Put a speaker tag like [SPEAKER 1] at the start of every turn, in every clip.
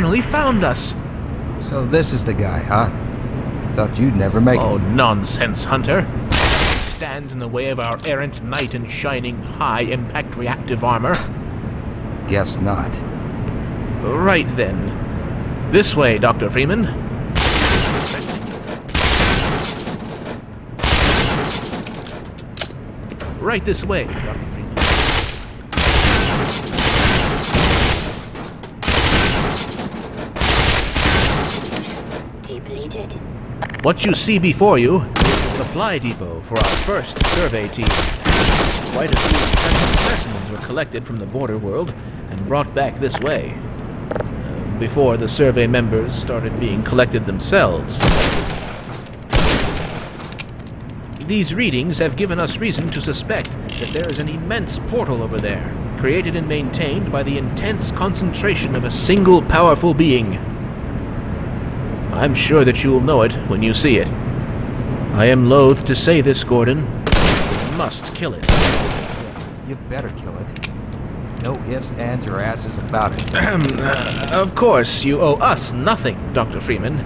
[SPEAKER 1] Gordon Freeman. You finally found us.
[SPEAKER 2] So this is the guy, huh? Thought you'd never make
[SPEAKER 1] Oh,
[SPEAKER 2] it.
[SPEAKER 1] Oh, nonsense, Hunter. Stands in the way of our errant knight in shining high-impact reactive armor.
[SPEAKER 2] Guess not.
[SPEAKER 1] Right then. This way, Dr. Freeman. Right this way, Dr. Freeman.
[SPEAKER 3] Depleted.
[SPEAKER 1] What you see before you is the supply depot for our first survey team. Quite a few expensive specimens were collected from the border world and brought back this way. Uh, before the survey members started being collected themselves. These readings have given us reason to suspect that there is an immense portal over there, created and maintained by the intense concentration of a single powerful being. I'm sure that you will know it when you see it. I am loath to say this, Gordon. We must kill it.
[SPEAKER 2] You better kill it. No ifs, ands, or asses about it.
[SPEAKER 1] Uh, of course, you owe us nothing, Dr. Freeman.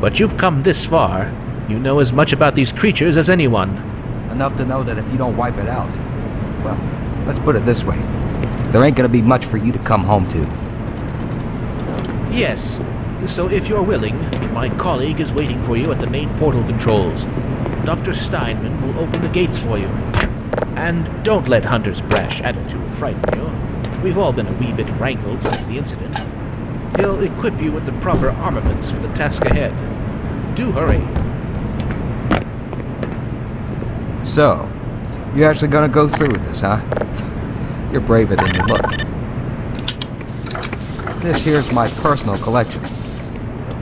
[SPEAKER 1] But you've come this far. You know as much about these creatures as anyone.
[SPEAKER 2] Enough to know that if you don't wipe it out, well, let's put it this way. There ain't gonna be much for you to come home to.
[SPEAKER 1] Yes. So if you're willing, my colleague is waiting for you at the main portal controls. Dr. Steinman will open the gates for you. And don't let Hunter's brash attitude frighten you. We've all been a wee bit rankled since the incident. He'll equip you with the proper armaments for the task ahead. Do hurry.
[SPEAKER 2] So, you're actually gonna go through with this, huh? You're braver than you look. This here's my personal collection.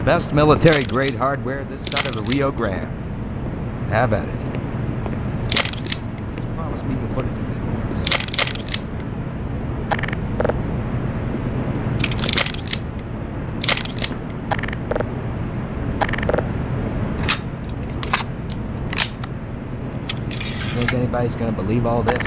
[SPEAKER 2] Best military grade hardware this side of the Rio Grande. Have at it. Just promise me you'll put it to good use. Think anybody's gonna believe all this?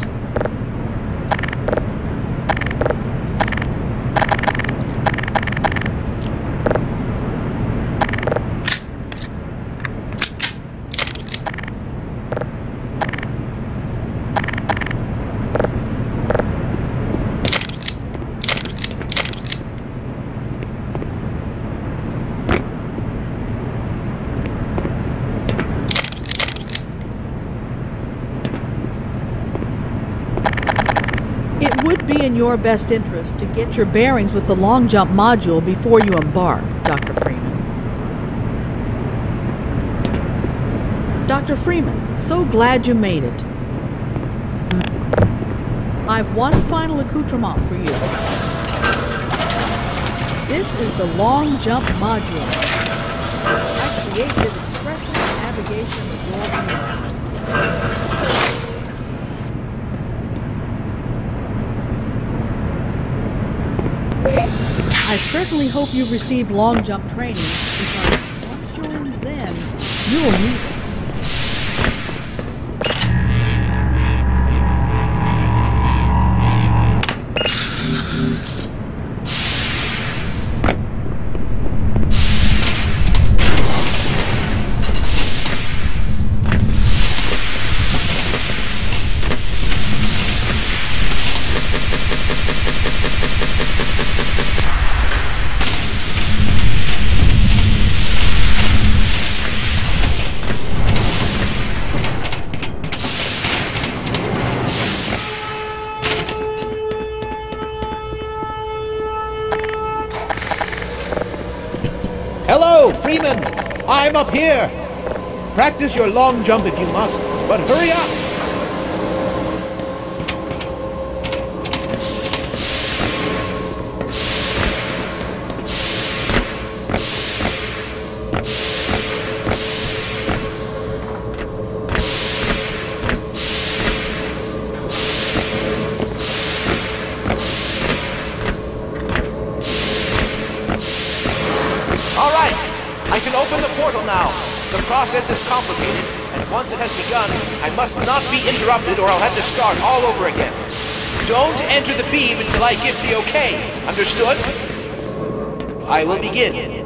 [SPEAKER 4] It would be in your best interest to get your bearings with the long jump module before you embark, Dr. Freeman. Dr. Freeman, so glad you made it. I've one final accoutrement for you. This is the long jump module. I created expressly navigation of I certainly hope you've received long jump training. Because once you're in Xen, you'll need
[SPEAKER 5] Freeman! I'm up here! Practice your long jump if you must, but hurry up! The process is complicated, and once it has begun, I must not be interrupted or I'll have to start all over again. Don't enter the beam until I give the okay.
[SPEAKER 1] Understood? I will begin.